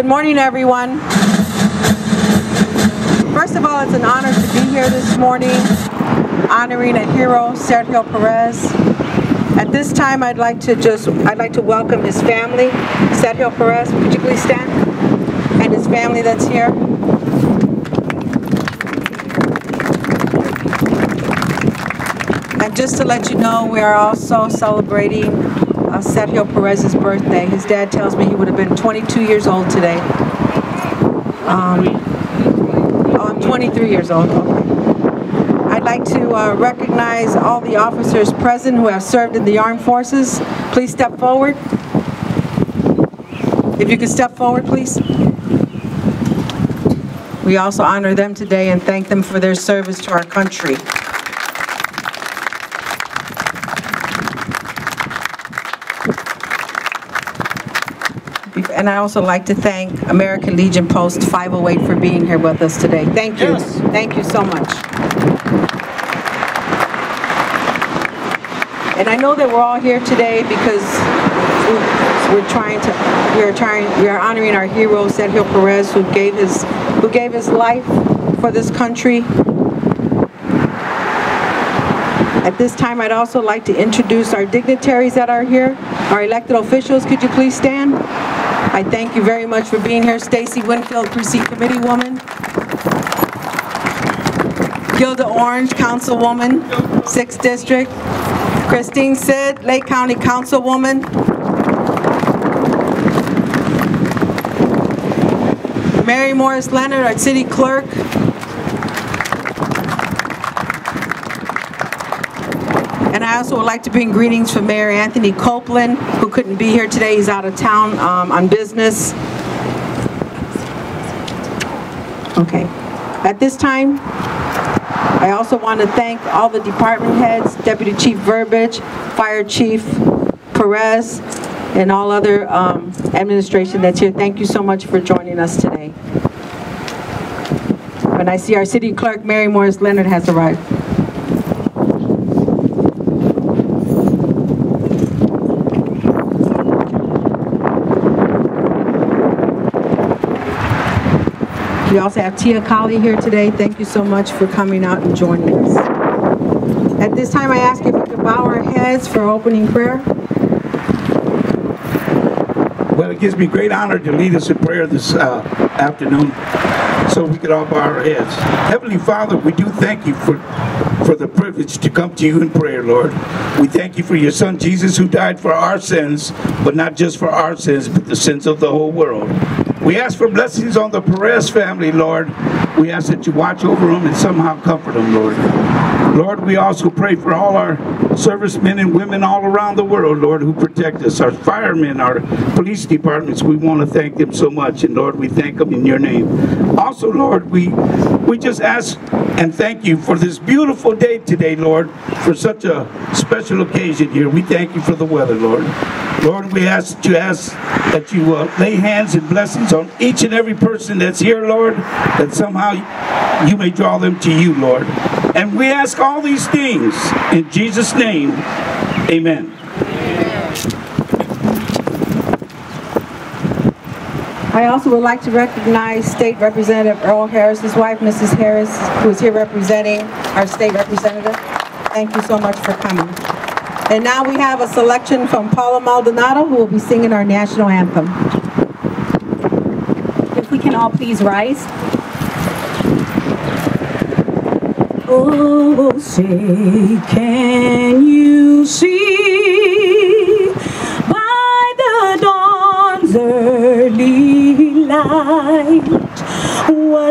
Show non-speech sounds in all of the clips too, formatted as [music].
Good morning, everyone. First of all, it's an honor to be here this morning, honoring a hero, Sergio Perez. At this time, I'd like to just, I'd like to welcome his family, Sergio Perez, would you please stand? And his family that's here. And just to let you know, we are also celebrating uh, Sergio Perez's birthday. His dad tells me he would have been 22 years old today. Um, oh, I'm 23 years old. Okay. I'd like to uh, recognize all the officers present who have served in the armed forces. Please step forward. If you could step forward, please. We also honor them today and thank them for their service to our country. And I also like to thank American Legion Post 508 for being here with us today. Thank you. Yes. Thank you so much. And I know that we're all here today because we- we're trying to, we are trying, we are honoring our hero Sergio Perez who gave his, who gave his life for this country. At this time, I'd also like to introduce our dignitaries that are here, our elected officials. Could you please stand? I thank you very much for being here. Stacy Winfield, Precinct Committee Woman. Gilda Orange, Councilwoman, 6th District. Christine Cid, Lake County Councilwoman. Mary Morris Leonard, our City Clerk. I also would like to bring greetings from Mayor Anthony Copeland, who couldn't be here today. He's out of town um, on business. Okay. At this time, I also want to thank all the department heads, Deputy Chief Verbiage, Fire Chief Perez, and all other um, administration that's here. Thank you so much for joining us today. And I see our city clerk, Mary Morris Leonard, has arrived. We also have Tia Kali here today. Thank you so much for coming out and joining us. At this time, I ask if we could bow our heads for opening prayer. Well, it gives me great honor to lead us in prayer this uh, afternoon so we could all bow our heads. Heavenly Father, we do thank you for, for the privilege to come to you in prayer, Lord. We thank you for your son Jesus who died for our sins, but not just for our sins, but the sins of the whole world. We ask for blessings on the Perez family, Lord. We ask that you watch over them and somehow comfort them, Lord. Lord, we also pray for all our servicemen and women all around the world, Lord, who protect us, our firemen, our police departments. We want to thank them so much, and Lord, we thank them in your name. Also, Lord, we we just ask and thank you for this beautiful day today, Lord, for such a special occasion here. We thank you for the weather, Lord. Lord, we ask that you ask that you uh, lay hands and blessings on each and every person that's here, Lord, that somehow you may draw them to you, Lord. And we ask all these things in Jesus' name. Amen. I also would like to recognize State Representative Earl Harris, wife, Mrs. Harris, who is here representing our state representative. Thank you so much for coming. And now we have a selection from Paula Maldonado, who will be singing our national anthem. If we can all please rise. Oh, say, can you see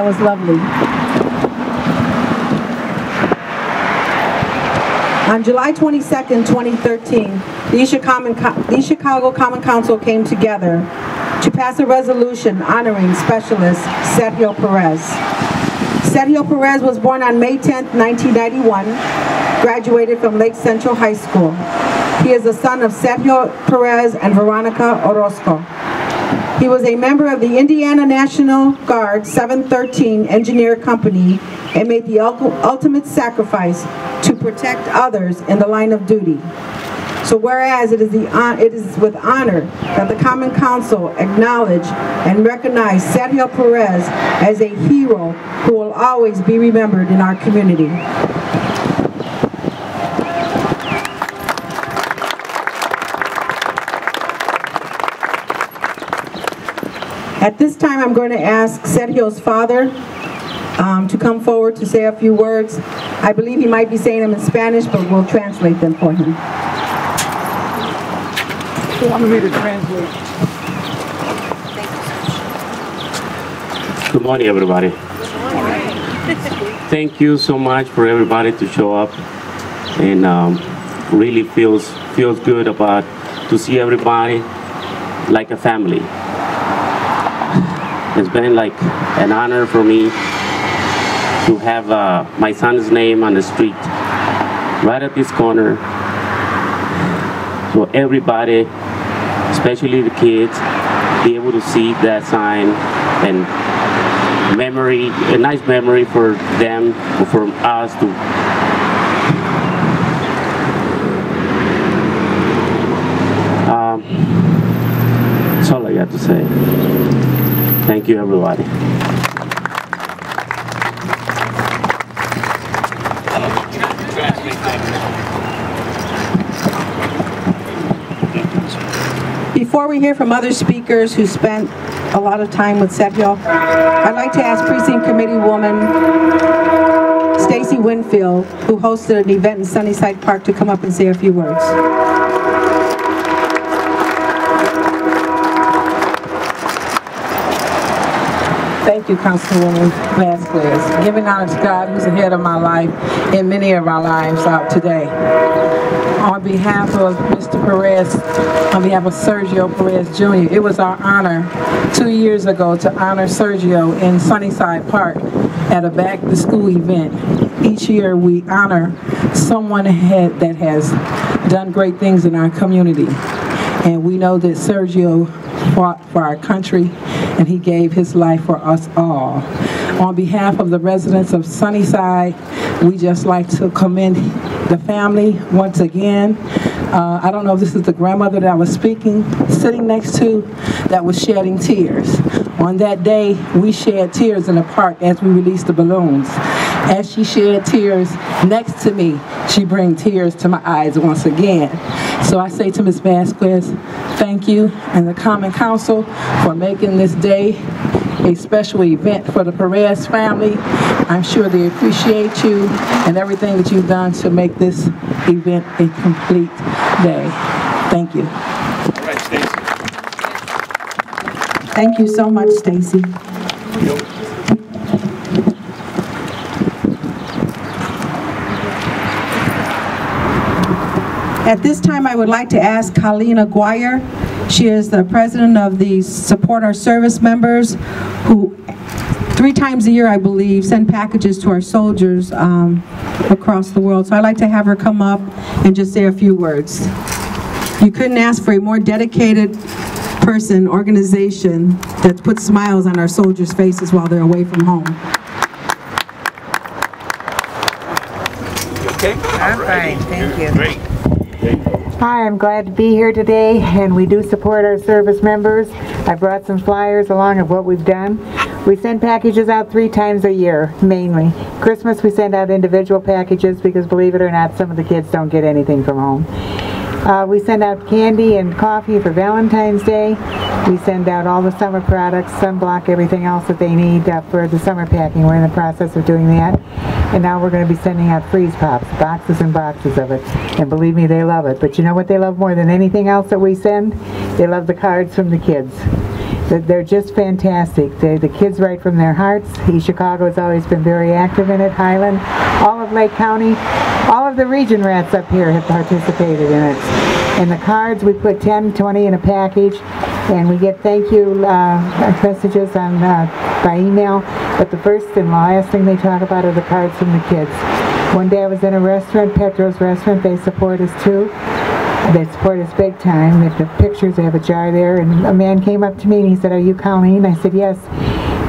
That was lovely. On July 22nd, 2013, the Chicago Common Council came together to pass a resolution honoring specialist Sergio Perez. Sergio Perez was born on May 10, 1991, graduated from Lake Central High School. He is the son of Sergio Perez and Veronica Orozco. He was a member of the Indiana National Guard 713 Engineer Company and made the ultimate sacrifice to protect others in the line of duty. So whereas it is, the, it is with honor that the Common Council acknowledge and recognize Sergio Perez as a hero who will always be remembered in our community. At this time, I'm going to ask Sergio's father um, to come forward to say a few words. I believe he might be saying them in Spanish, but we'll translate them for him. You want me to translate? Good morning, everybody. Thank you so much for everybody to show up, and um, really feels feels good about to see everybody like a family. It's been like an honor for me to have uh, my son's name on the street, right at this corner, so everybody, especially the kids, be able to see that sign and memory, a nice memory for them, for us to. Um, that's all I got to say. Thank you, everybody. Before we hear from other speakers who spent a lot of time with Sergio, I'd like to ask Precinct Committee Woman Stacy Winfield, who hosted an event in Sunnyside Park, to come up and say a few words. You, Councilwoman Vasquez. Giving honor to God, who's ahead of my life and many of our lives out today. On behalf of Mr. Perez, on behalf of Sergio Perez Jr., it was our honor two years ago to honor Sergio in Sunnyside Park at a back-to-school event. Each year, we honor someone ahead that has done great things in our community. And we know that Sergio fought for our country and he gave his life for us all. On behalf of the residents of Sunnyside, we just like to commend the family once again. Uh, I don't know if this is the grandmother that I was speaking, sitting next to, that was shedding tears. On that day, we shed tears in the park as we released the balloons. As she shed tears next to me, she bring tears to my eyes once again. So I say to Ms. Vasquez, thank you and the Common Council for making this day a special event for the Perez family. I'm sure they appreciate you and everything that you've done to make this event a complete day. Thank you. Thank you so much, Stacy. At this time, I would like to ask Colleen Aguirre. She is the president of the Support Our Service Members, who three times a year, I believe, send packages to our soldiers um, across the world. So I'd like to have her come up and just say a few words. You couldn't ask for a more dedicated person, organization that puts smiles on our soldiers' faces while they're away from home. Okay? I'm fine, thank you. Great. Hi, I'm glad to be here today, and we do support our service members. I brought some flyers along of what we've done. We send packages out three times a year, mainly. Christmas, we send out individual packages because believe it or not, some of the kids don't get anything from home. Uh, we send out candy and coffee for Valentine's Day. We send out all the summer products, sunblock, everything else that they need uh, for the summer packing. We're in the process of doing that. And now we're going to be sending out freeze pops, boxes and boxes of it. And believe me, they love it. But you know what they love more than anything else that we send? They love the cards from the kids. they're just fantastic. They, the kids write from their hearts. East Chicago has always been very active in it. Highland, all of Lake County, all of the region rats up here have participated in it. And the cards, we put 10, 20 in a package, and we get thank you uh, messages on uh, by email. But the first and last thing they talk about are the cards from the kids. One day I was in a restaurant, Petro's restaurant. They support us too. They support us big time. They have the pictures. They have a jar there. And a man came up to me and he said, "Are you Colleen?" I said, "Yes."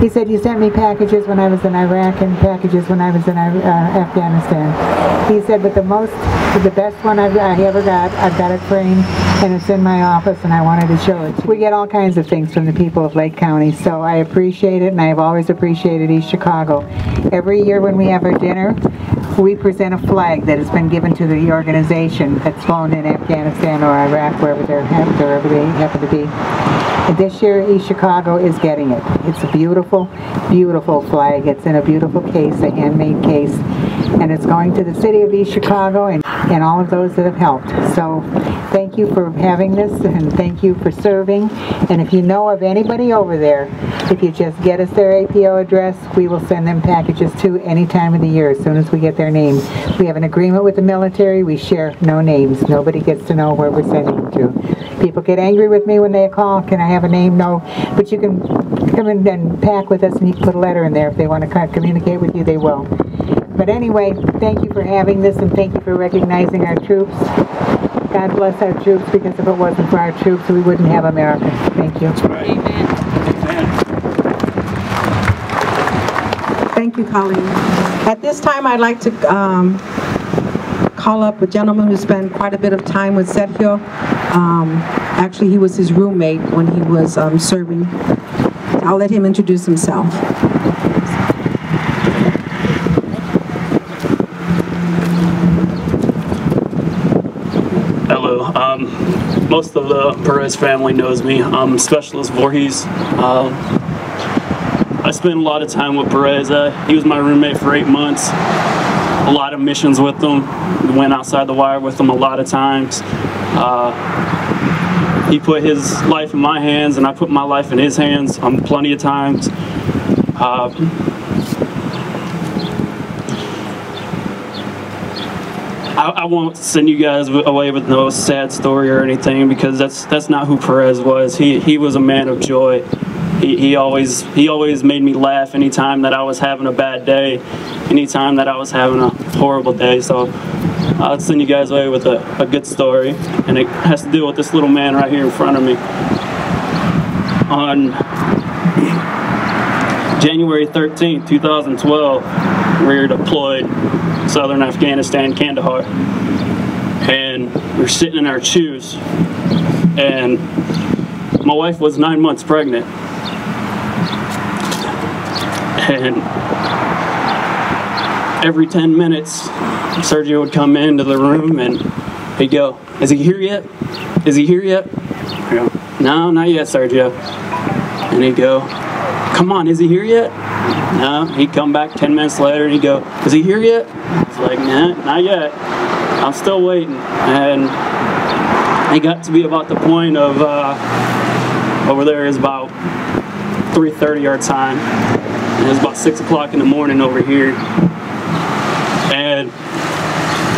He said, "You sent me packages when I was in Iraq and packages when I was in uh, Afghanistan." He said, "But the most, the best one I've, I ever got, I've got it framed and it's in my office, and I wanted to show it." We get all kinds of things from the people of Lake County, so I appreciate it, and I have always appreciated East Chicago. Every year when we have our dinner, we present a flag that has been given to the organization that's flown in Afghanistan or Iraq, wherever they're wherever they happen to be. And this year, East Chicago is getting it. It's a beautiful, beautiful flag. It's in a beautiful case, a handmade case, and it's going to the city of East Chicago and, and all of those that have helped. So you for having this, and thank you for serving. And if you know of anybody over there, if you just get us their APO address, we will send them packages to any time of the year as soon as we get their names. We have an agreement with the military. We share no names. Nobody gets to know where we're sending them to. People get angry with me when they call. Can I have a name? No. But you can come in and pack with us and you can put a letter in there. If they want to communicate with you, they will. But anyway, thank you for having this and thank you for recognizing our troops. God bless our troops because if it wasn't for our troops, we wouldn't have America. Thank you. Amen. Thank you, Colleen. At this time, I'd like to um, call up a gentleman who spent quite a bit of time with Sergio. Um, Actually, he was his roommate when he was um, serving. I'll let him introduce himself. Hello. Um, most of the Perez family knows me. I'm Specialist Voorhees. Um, I spent a lot of time with Perez. Uh, he was my roommate for eight months. A lot of missions with him. Went outside the wire with him a lot of times. Uh, he put his life in my hands, and I put my life in his hands um, plenty of times. I, I won't send you guys away with no sad story or anything because that's that's not who Perez was. He he was a man of joy. He, he always he always made me laugh anytime that I was having a bad day, anytime that I was having a horrible day. So I'll send you guys away with a, a good story, and it has to do with this little man right here in front of me. On January 13, 2012, we were deployed southern Afghanistan, Kandahar, and we are sitting in our shoes, and my wife was nine months pregnant, and every 10 minutes, Sergio would come into the room and he'd go, Is he here yet? Is he here yet? Go, No, not yet, Sergio. And he'd go, Come on, is he here yet? No. He'd come back 10 minutes later and he'd go, Is he here yet? I was like, Nah, not yet. I'm still waiting. And it got to be about the point of uh, over there is about 3.30 our time. And it was about 6 o'clock in the morning over here. And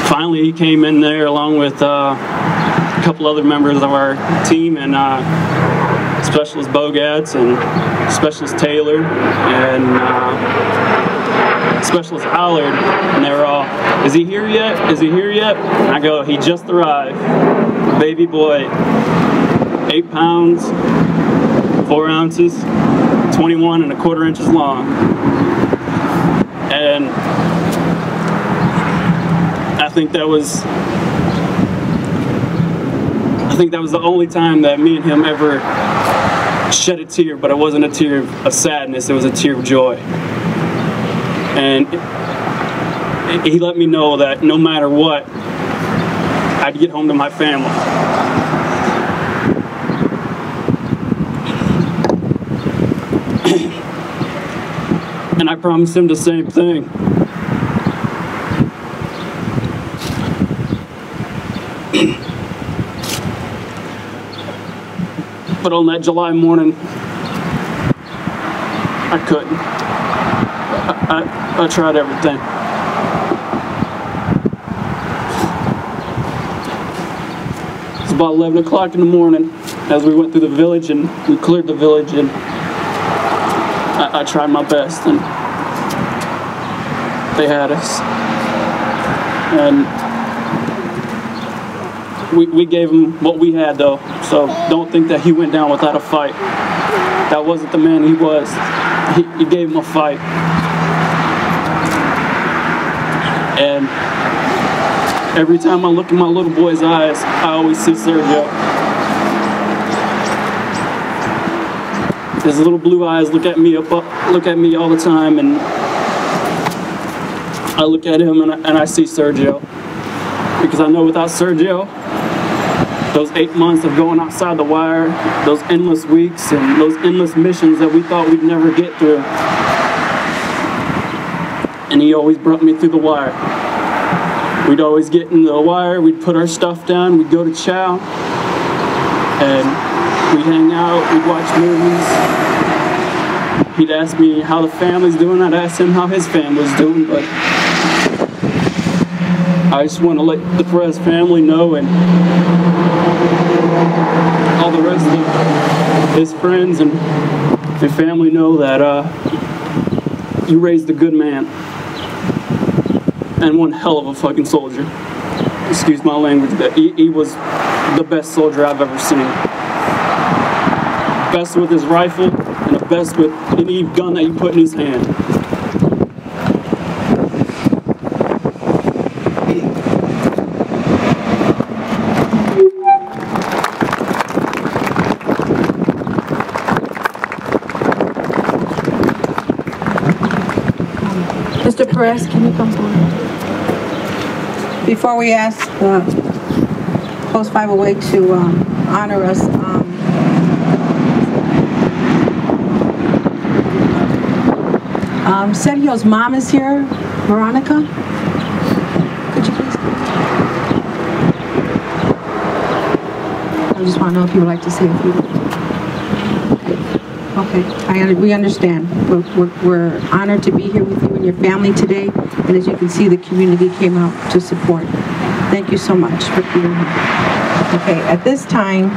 finally he came in there along with uh, a couple other members of our team and uh, Specialist Bogatz and Specialist Taylor and uh, Specialist Allard and they were all, is he here yet? Is he here yet? And I go, he just arrived. Baby boy, eight pounds, four ounces, 21 and a quarter inches long. And I think that was I think that was the only time that me and him ever shed a tear, but it wasn't a tear of sadness, it was a tear of joy. And he let me know that no matter what, I'd get home to my family. [clears throat] and I promised him the same thing. [clears throat] But on that July morning, I couldn't. I, I, I tried everything. It's about 11 o'clock in the morning as we went through the village and we cleared the village and I, I tried my best and they had us. And we, we gave them what we had though, so don't think that he went down without a fight. That wasn't the man he was. He, he gave him a fight. And every time I look in my little boy's eyes, I always see Sergio. His little blue eyes look at me up, up look at me all the time, and I look at him and I, and I see Sergio because I know without Sergio, those eight months of going outside the wire, those endless weeks, and those endless missions that we thought we'd never get through. And he always brought me through the wire. We'd always get in the wire, we'd put our stuff down, we'd go to chow, and we'd hang out, we'd watch movies. He'd ask me how the family's doing, I'd ask him how his family's doing, but I just want to let the Perez family know and all the rest of his friends and, and family know that uh, you raised a good man and one hell of a fucking soldier. Excuse my language, but he, he was the best soldier I've ever seen. Best with his rifle and the best with any gun that you put in his hand. Before we ask uh, Post 508 to um, honor us, um, um, Sergio's mom is here, Veronica. Could you please? I just want to know if you would like to say a few. Okay, I, we understand. We're, we're, we're honored to be here with you and your family today, and as you can see, the community came out to support. Thank you so much for being here. Okay, at this time,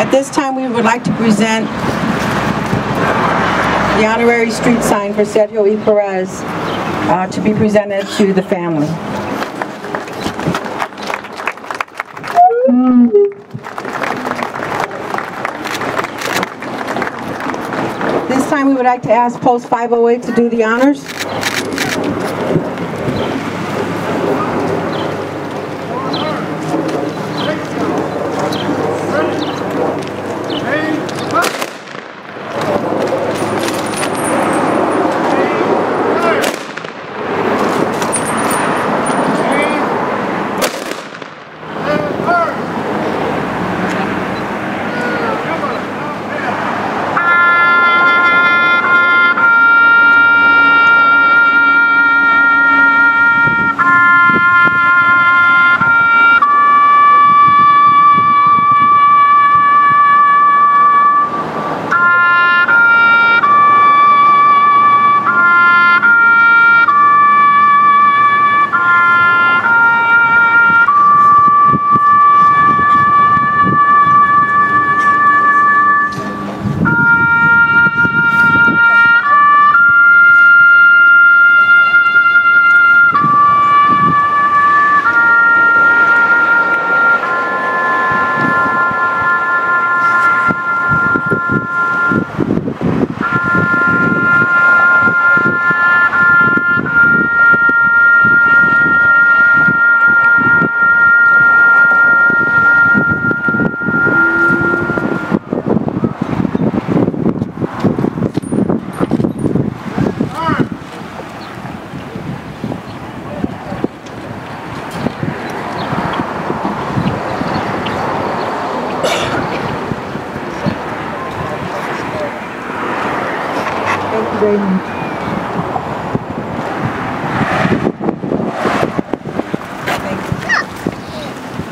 at this time, we would like to present the honorary street sign for Sergio E. Perez uh, to be presented to the family. This time we would like to ask Post 508 to do the honors.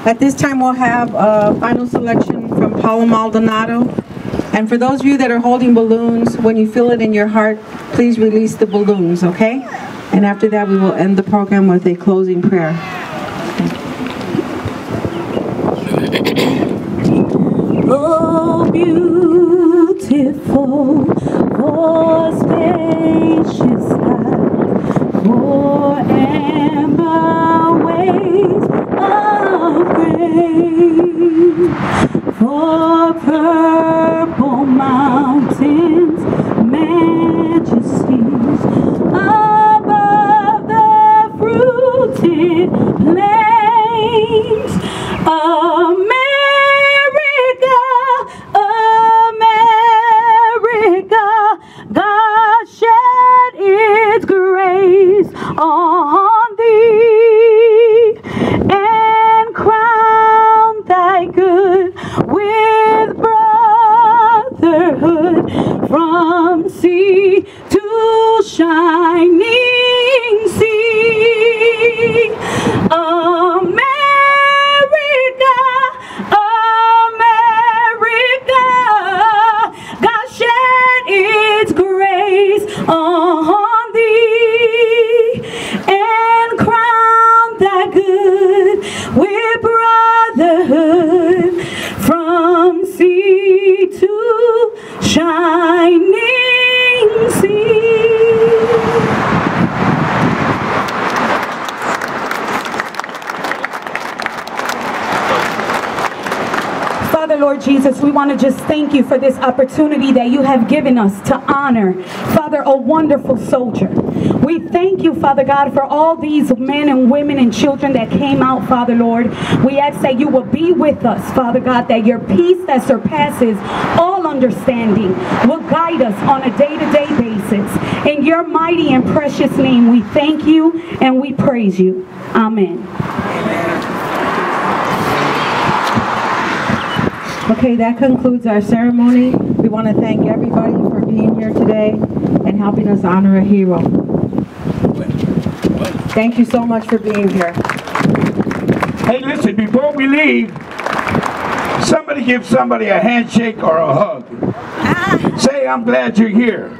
At this time, we'll have a final selection from Paula Maldonado. And for those of you that are holding balloons, when you feel it in your heart, please release the balloons, okay? And after that, we will end the program with a closing prayer. Want to just thank you for this opportunity that you have given us to honor, Father, a wonderful soldier. We thank you, Father God, for all these men and women and children that came out, Father, Lord. We ask that you will be with us, Father God, that your peace that surpasses all understanding will guide us on a day-to-day basis. In your mighty and precious name, we thank you and we praise you. Amen. Okay, that concludes our ceremony. We want to thank everybody for being here today and helping us honor a hero. Thank you so much for being here. Hey, listen, before we leave, somebody give somebody a handshake or a hug. Ah. Say, I'm glad you're here.